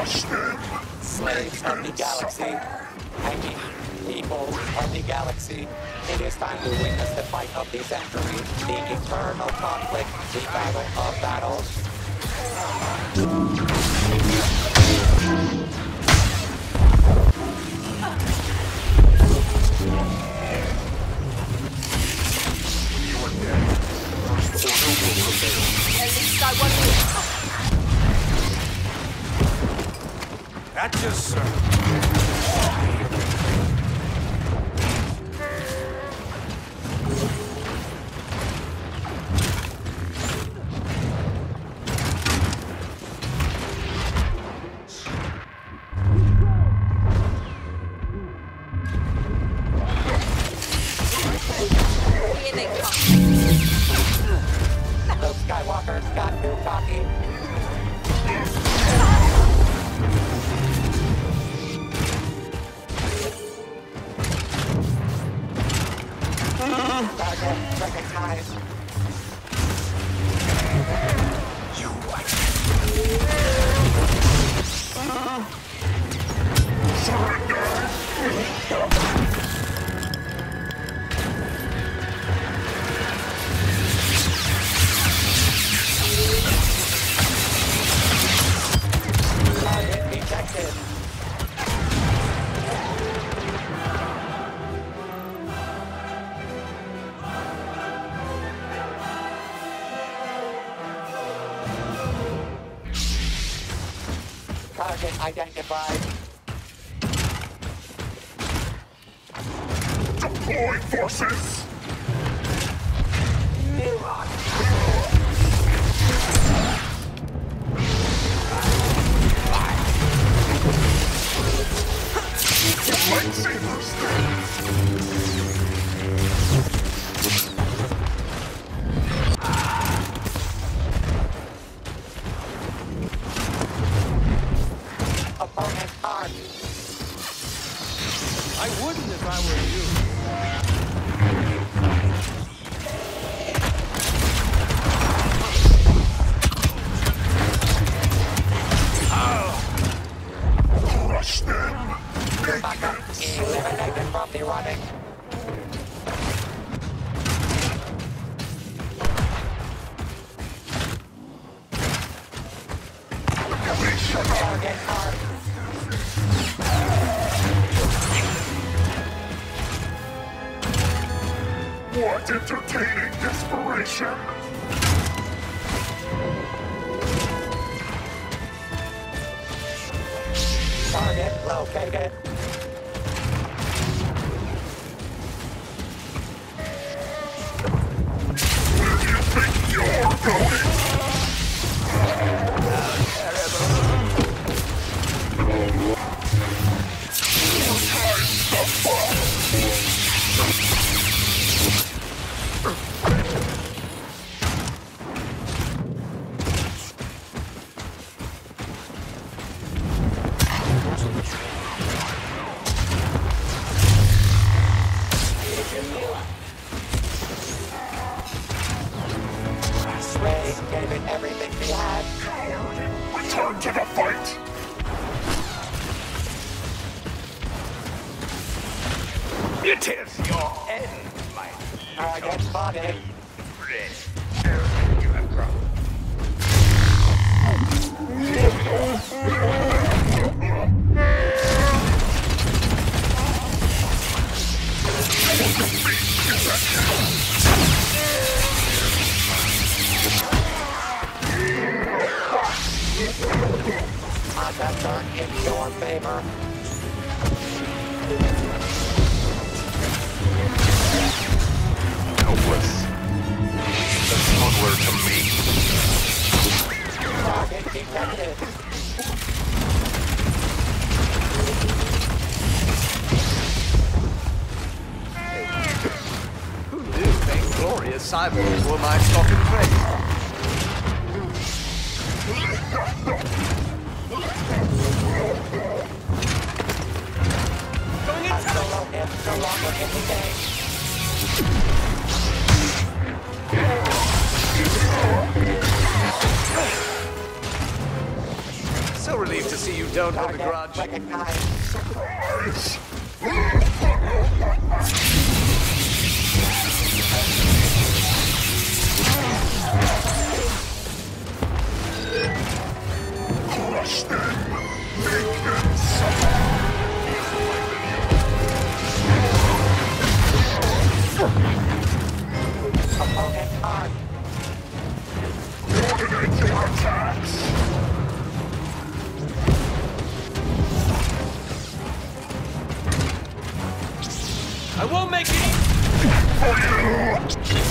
Crush them! Slaves of the galaxy, hanging people of the galaxy, it is time to witness the fight of the century, the eternal conflict, the battle of battles. Gotcha, sir. Here they come. Skywalker Target Target identified. Deploy forces! Lightsabers! I wouldn't if I were you. Crush them! Make Backup. Eliminated from the running. Target armed. What entertaining desperation! Target located. It is your end, my Target spotted. friend. You have grown. Odds turned in your favor. Knew vainglorious cyborgs were my stock in trade? So relieved to see you don't hold a grudge. I won't make it You!